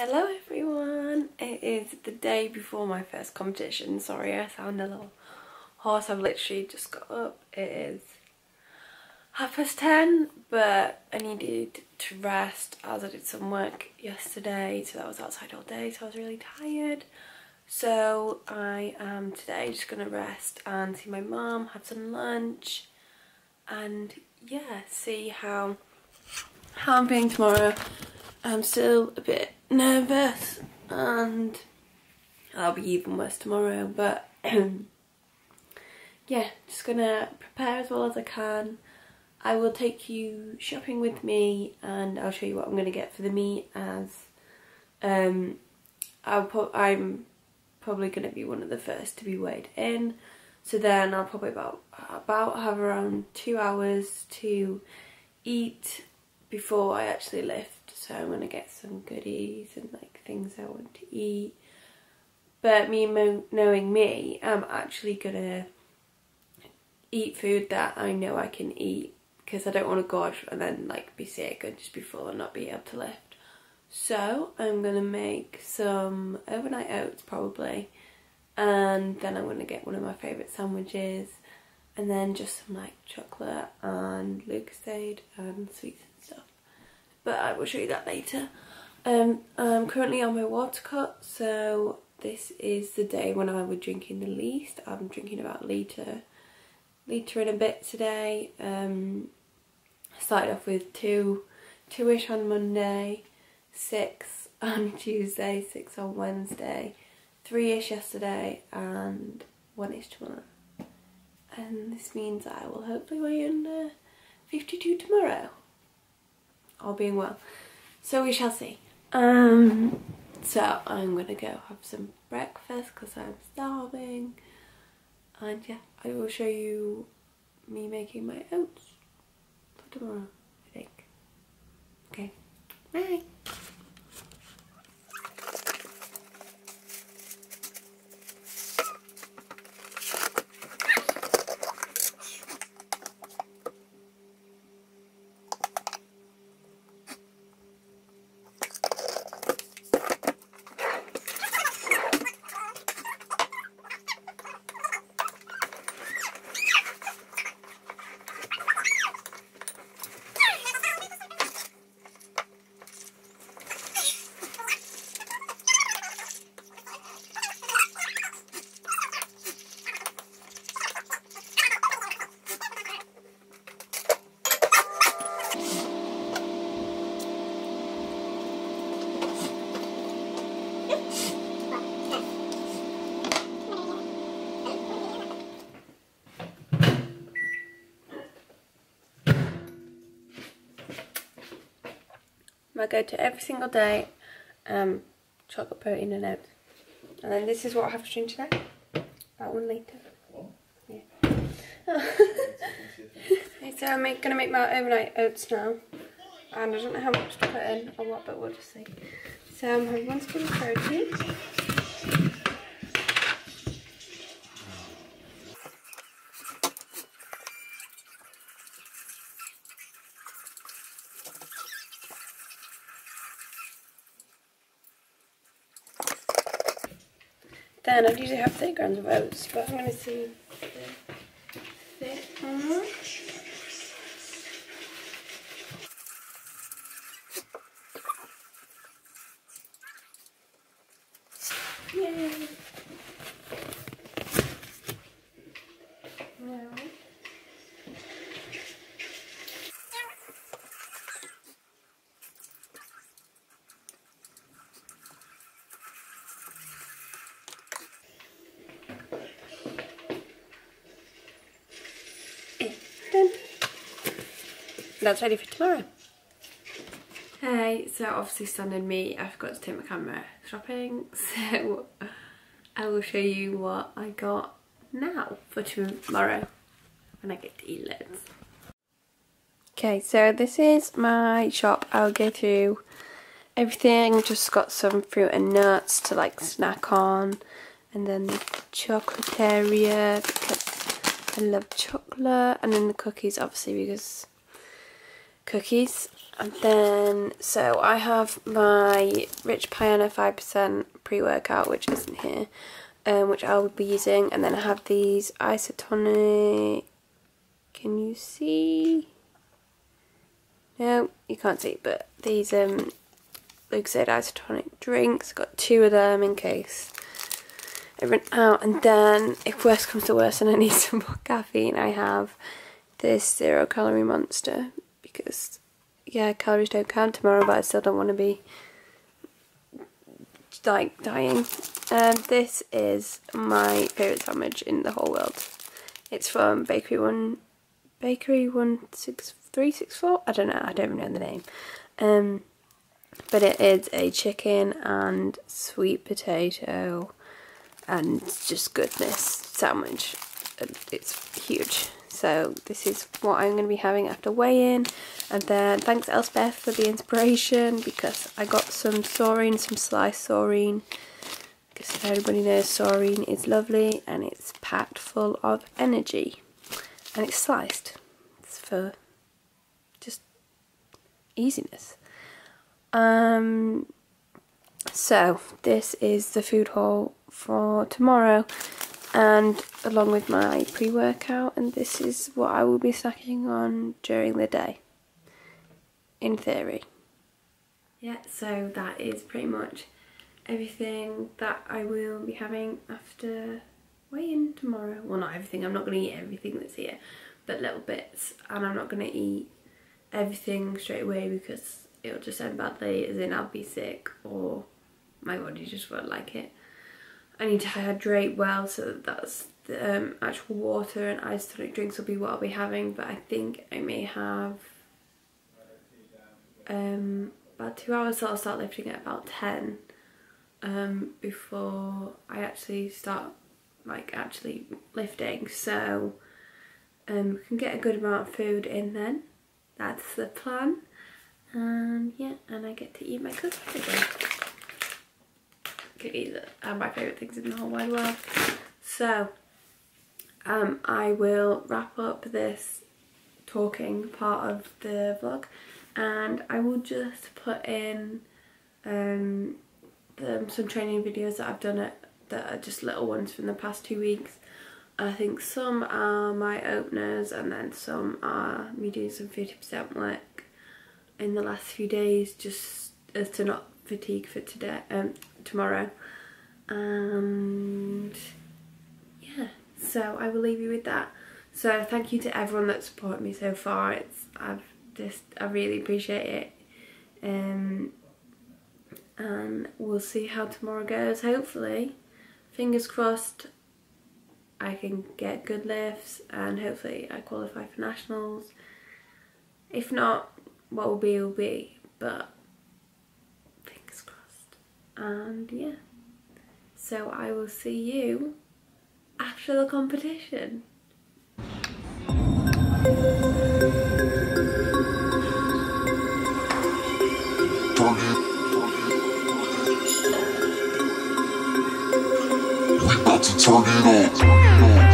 Hello everyone! It is the day before my first competition. Sorry I sound a little hoarse. I've literally just got up. It is half past ten but I needed to rest as I did some work yesterday so that was outside all day so I was really tired. So I am today just going to rest and see my mum, have some lunch and yeah, see how, how I'm feeling tomorrow. I'm still a bit nervous and I'll be even worse tomorrow but yeah just gonna prepare as well as I can. I will take you shopping with me and I'll show you what I'm gonna get for the meet as um I'll put I'm probably gonna be one of the first to be weighed in. So then I'll probably about about have around two hours to eat before I actually lift so I'm going to get some goodies and like things I want to eat. But me knowing me, I'm actually going to eat food that I know I can eat because I don't want to go and then like be sick and just be full and not be able to lift. So I'm going to make some overnight oats probably and then I'm going to get one of my favourite sandwiches and then just some like chocolate and Lucozade and sweets but I will show you that later. Um, I'm currently on my water cut, so this is the day when I was drinking the least. I'm drinking about litre, litre and a bit today. Um, I started off with two, two-ish on Monday, six on Tuesday, six on Wednesday, three-ish yesterday, and one-ish tomorrow. And this means I will hopefully weigh under 52 tomorrow all being well. So we shall see. Um, so I'm gonna go have some breakfast because I'm starving. And yeah, I will show you me making my oats for tomorrow, I think. Okay, bye. I go to every single day, um, chocolate protein and oats. And then this is what I have to drink today. That one litre. Yeah. so I'm going to make my overnight oats now. And I don't know how much to put in or what, but we'll just see. So I'm having one spoon of protein. Then I'd usually have 30 grams of oats, but I'm going to see Yay! That's ready for tomorrow. Hey, so obviously standing me, I forgot to take my camera shopping, so I will show you what I got now for tomorrow when I get to eat loads. Okay, so this is my shop. I'll go through everything. Just got some fruit and nuts to like snack on. And then the chocolate area because I love chocolate. And then the cookies obviously because cookies. And then, so I have my Rich Piana 5% pre-workout, which isn't here, um, which I will be using. And then I have these isotonic, can you see? No, you can't see, but these, um, like said, isotonic drinks. Got two of them in case I run out. And then, if worse comes to worse and I need some more caffeine, I have this zero calorie monster because yeah, calories don't count tomorrow, but I still don't want to be like dying. Um, this is my favourite sandwich in the whole world. It's from Bakery One, Bakery One Six Three Six Four. I don't know. I don't even know the name. Um, but it is a chicken and sweet potato and just goodness sandwich. It's huge. So this is what I'm going to be having after weigh-in. And then thanks Elspeth for the inspiration because I got some Soreen, some sliced Soreen. Because everybody knows Soreen is lovely and it's packed full of energy. And it's sliced. It's for just easiness. Um, so this is the food haul for tomorrow and along with my pre-workout and this is what I will be snacking on during the day in theory. Yeah, so that is pretty much everything that I will be having after weigh-in tomorrow. Well, not everything, I'm not going to eat everything that's here, but little bits. And I'm not going to eat everything straight away because it'll just end badly, as in I'll be sick or my body just won't like it. I need to hydrate well so that that's the um, actual water and isotonic drinks will be what I'll be having but I think I may have um, about two hours so I'll start lifting at about 10 um, before I actually start like actually lifting. So um, can get a good amount of food in then. That's the plan. And yeah and I get to eat my cookies again cookies are my favourite things in the whole wide world. So, um, I will wrap up this talking part of the vlog and I will just put in um, the, some training videos that I've done it that are just little ones from the past two weeks. I think some are my openers and then some are me doing some 50% work in the last few days just as to not fatigue for today um tomorrow. And yeah so I will leave you with that. So thank you to everyone that supported me so far. It's I've just I really appreciate it. Um and we'll see how tomorrow goes hopefully. Fingers crossed I can get good lifts and hopefully I qualify for nationals. If not what will be will be. But and yeah so I will see you after the competition We to turn it on.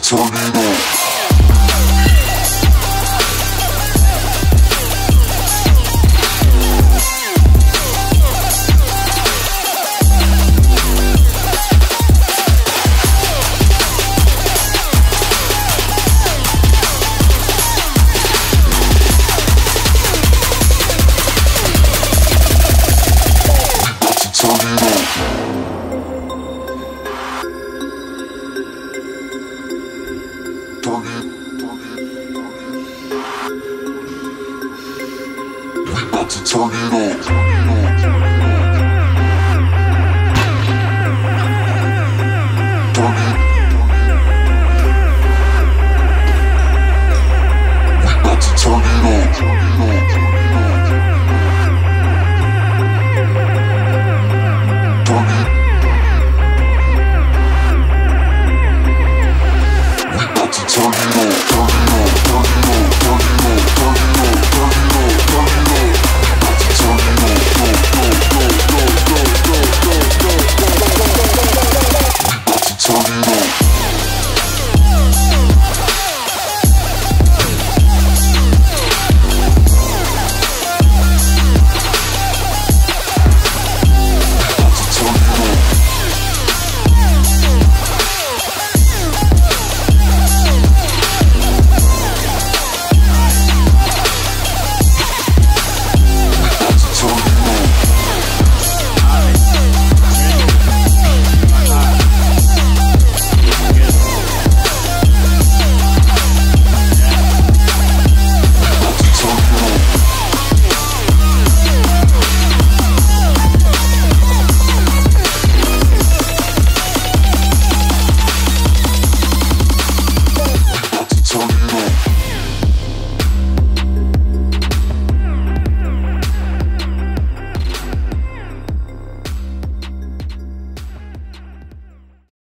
Tornado. Turn it up.